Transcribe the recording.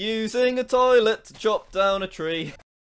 Using a toilet to chop down a tree.